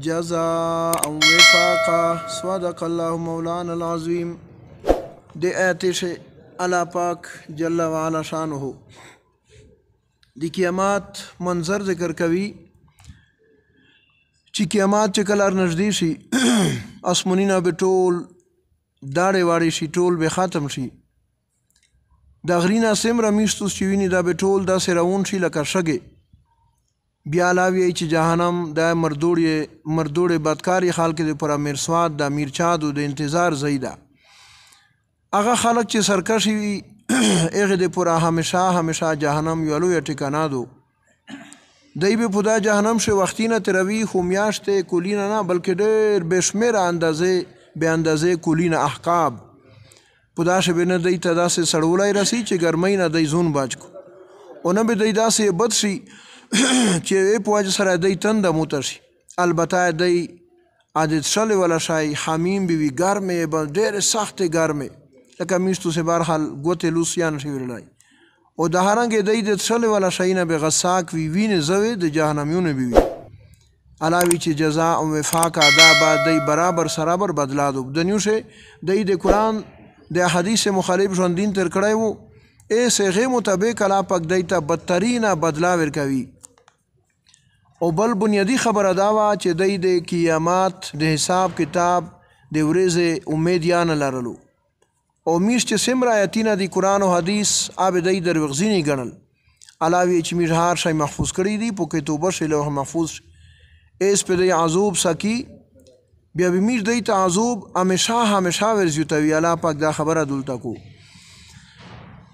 جزاء وفاقا صدق الله مولانا العظیم د آیت شي الله پاک جل وعلا شانه د قیامت منظر ذکر کوي چې قیامت چې کله نږدې شي اسمنونه به ټول داړې واړې شي ټول به ختم شي د غري نه څمره میستوس چې ویني دا به ټول داسې روان شي لکه شګې بیا لاوی چې جهنم د مردوړې مردوړې بدکاری خلک د پر امیر سواد د امیر چادو د انتظار ځای ده هغه خلک چې سرکشي وي هغه د پر همیشه همیشه جهنم یو لوی ټکانه دو دی به په دا جهنم شې وختي نه تروي خو میاشتې کلینه نه بلکې ډېر بې شمېره اندازې بې اندازې کلینه احقاب په داسې به نه دی ته داسې سړولی رسی چې ګرمۍ نه دی زون باج کو او نه به دی داسې بد شي چې یې په وجه سره دی تنده موته شي البته دی عادت شلې ولا شای حمیم به وي ګرمې به ډېرې سختې ګرمې لکه میشتو سه بهرحال ګوتې لوسیان شي ورلای او دهرنګ دی د څلې ولا شي نه به غساک وی وینې زوی د جهنميونه به وی علاوه چې جزاء او وفاق ادا به دی برابر سرابر بدلا دوب د نیوشه دی د قران د حدیث مخالف ژوند دین تر کړای وو ایسه غي مطابق الله پاک دی ته بدترینه بدلا ورکوي او بل بنیادی خبره دا وا چې د دې قیامت د حساب کتاب د ورځې امید یا نه لرلو او میژ چې څمره آیتینه دی قرآن او حدیث آب دی دروغزینی ګڼل الله وی چې میژ هار شای محفوظ کړی دی پو کې توبه شی لوح محفوظ شی ایس په دی عذوب سکی بیا به میژ دی ته عذوب همیشه همیشه ورزیو تاوی الله پاک دا خبره دلته کو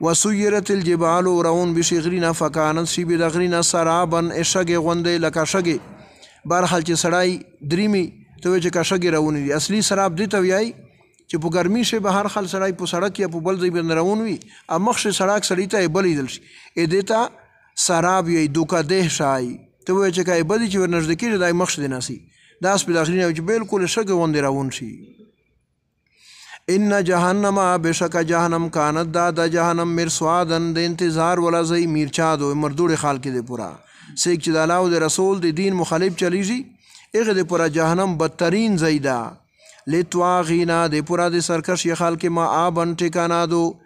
وسیرت الجبال ورون بشي غرینه فکانت شي به د غرینه سرابن شګې غوندې لکه شګې برحال چې سړی دریمي ته چې کشګې روونې دي اصلي سراب دي ته ویای چې په ګرمي شي به هر خل سړی په سړک یا په بل ځای باندې روون وي ا مخ شي سړک سړی ته بلې دل شي اې دې ته سراب یې دوکه ده شای ته وای چې کای بدی چې ورنږدې کېږي دای مخ شي نسی داس په داخلي نه چې بالکل شګې غوندې روون شي ان جهنم بشک جهنم کانت دا د جهنم مرصادن د انتظار ولا زی میرچا دو مردوړي خال کې دی پورا سیک چې د الله او د رسول د دین مخالف چلیږي هغه د پورا جهنم بدترین زیدا لتواغینا د پورا د سرکش خال کې ما آبن ټکانا دو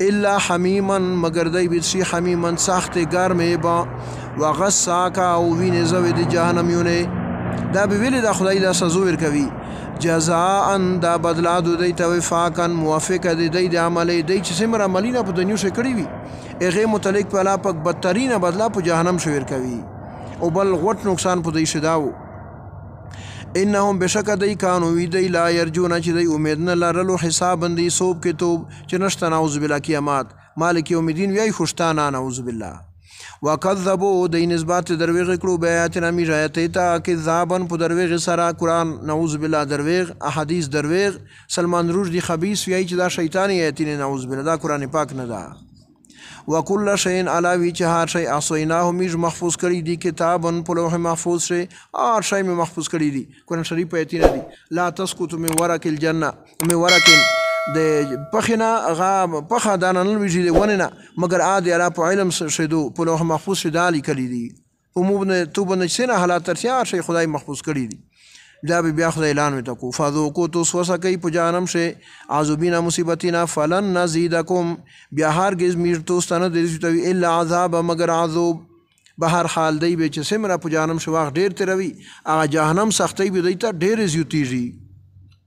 الا حمیما مگر دی بیرسی حمیما سخت گرمه با و غساکا او وینې زوی د جهنم یونه دا به ویلې د خدای له سزا ور کوي جزاء دا بدلا د دی ته وفاقا موافق دی دی د عملې دی چې سمره عملی نه په دنیا شي کړی وي هغه متعلق په لا پک بدترینه بدلا په جهنم شویر کوي او بل غټ نقصان په دې شداو انهم بشک دی کانو وی دی لا يرجون چې دی امید نه لرلو حساب دی سوب کې توب چې نشته نعوذ بالله قیامت مالک یوم الدین وی خوشتانه نعوذ بالله وکذبوا دی نسبت درویغ کړو بیاتنا می آیات ته کذابن په درویغ سره قران نعوذ بالله درویغ احادیث درویغ سلمان روج دی خبيث وی چې دا شیطان یې اتینه نعوذ بالله دا قران پاک نه ده وکل شین علاوی چې هر شی احصیناه میج محفوظ کړی دی کتابن په لوح محفوظ شي هر شی می محفوظ کړی دی قرآن شریف ایتونه دی لا تسقط من ورق الجنه من ورق د پخنه غا پخه دانه نلویږي دی ونه نه مګر ا دی را په علم شیدو په لوح محفوظ شي دالی کړی دی وموبنه توبنه سنه حالات تر سیار شي خدای محفوظ کړی دي دا به بیا خدای اعلان وته کو فذو کو تو سوسه کوي په جانم شي عذابینا مصیبتینا فلن نزيدکم بیا هرگز میر تو ستنه د رسوي الا عذاب مگر عذاب به هر حال دی به چې سمره په جانم شو واخ ډیر تروي هغه جهنم سختي به دی ته ډیر زیاتیږي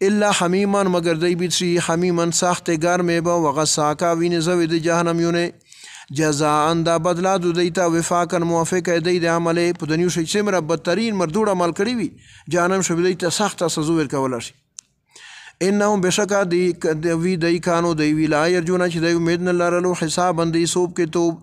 الا حمیمن مگر دی بیتسی حمیمن سخت گرمه با و غساکا وین زوی دی جهنم یونه جزا اندا بدلا دو دیتا وفاقا موافق دی دی عمله په دنیو شی سمره بدترین مردوړ عمل کړی وی جهنم شو دیتا سخت سزا ور کول شي انهم بشکا دی وی دی کانو دی وی لا یرجونا چې دی امید نه لرلو حسابا دی سوب کې توب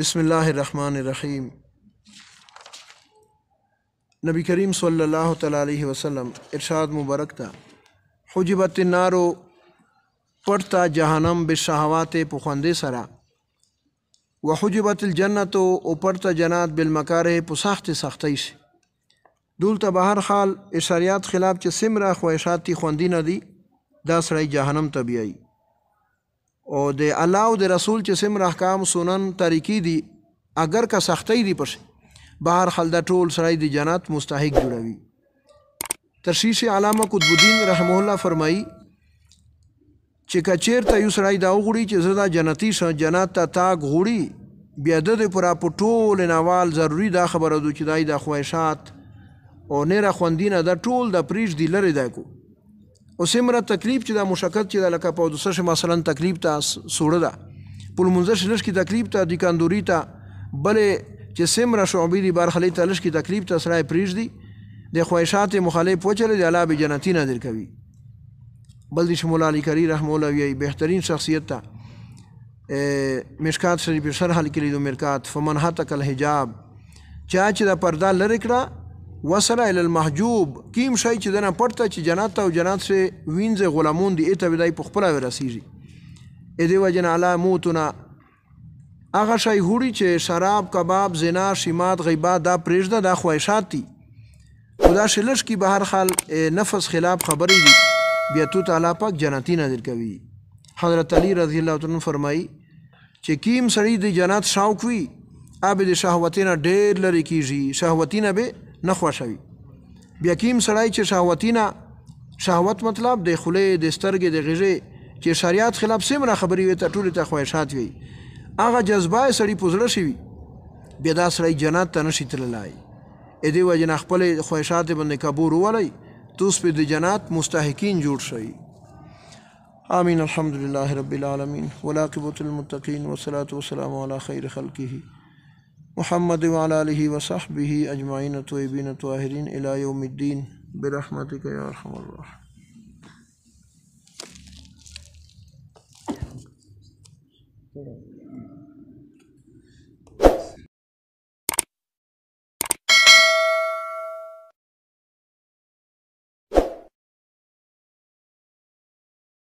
بسم الله الرحمن الرحیم نبی کریم صلی الله تعالی علیه وسلم ارشاد مبارک تا حجبت النار پړتا جهنم به شهوات په خوندې سره وحجبت الجنة اوپرته جنات بالمکاره په سختې سختۍ سې دولته به هر خال اشریات خلاف چې سمره خویشات تی خوندی نه دی دا سړی جهنم ته بیایی او د الله او د رسول چې سمره احکام سنن طریقې دي اگر که سختۍ دي پس به هر خال د ټول سړی د جنات مستحق جوړوي تشریش علامه قطب الدین رحمه الله فرمایي چه که چیرته یو سړی دا وغوړي چه زه دا جنتی شم جنت ته تاګ غوړي بیا دده پرا په ټول نوال ضروری دا خبره دو چه دای دا خواهشات او نره خوندینه دا ټول دا پریش دی لره دا کو او سمره تکلیف چه دا مشکت چه دا لکه په دوسه شما سلن تکلیف تا سوړه دا پل منزش لش کی تکلیف تا دیکاندوری تا بله چه سمره شعبی دی بارخلی تا لش کی تکلیف تا سرای پریش دی د خواهشات مخالف وچره دی علا بی جنتی نادر کوي بل دې چې مولا علی کری رحمه الله ویایي بهترین شخصیت ته مشکات شریف شرح لیکلی دو مرکات فمن هتک الحجاب چا چې دا پرده لری کړه وصل الى المحجوب کیم شای چې دنه پړته چې جنات او جنات سه وینځه غلامون دی اته ودای په خپل ورسیږي اې دی وجنه علا موتنا هغه شی هوړي چې شراب کباب زنا شیمات غیبات دا پرېږده دا خواهشات دي خو دا شلش کی به هر خال نفس خلاف خبرې دي بیا تو تعالی پاک جنتی نازل کوي حضرت علی رضی الله تعالی فرمایي چې کیم سړی د جنت شوق وي اب د شهوتینه ډېر لري کیږي شهوتینه به نه خوښوي بیا کیم سړی چې شهوتینا شهوت مطلب د خله د سترګې د غږې چې شریعت خلاف سمره خبرې وي ته ټول ته خواهشات وي هغه جذبه سړی پوزړه شي بیا دا سړی جنت ته نشي تللای اې دی وجنه خپل خواهشات باندې کبور ولای توس په د جنت مستحقین جوړ شي آمين الحمد لله رب العالمين والعاقبة للمتقين والصلاة والسلام على خير خلقه محمد وعلی آله وصحبه اجمعین طیبین طاهرین الی یوم الدین برحمتک یا ارحم الراحمین